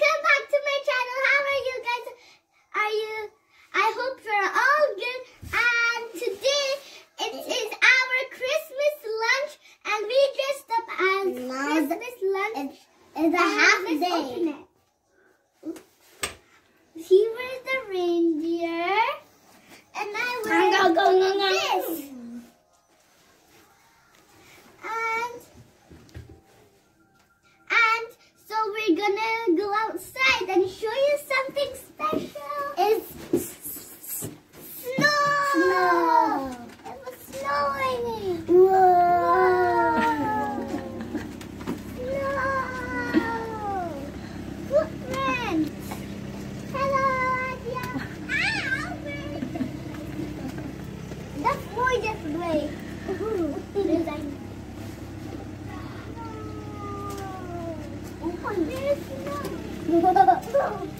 Welcome back to my channel. How are you guys? Are you? I hope you're all good. And today it is our Christmas lunch, and we dressed up as Christmas lunch. It's, it's a half day. Opener. Gonna go outside and show you something special. だだ。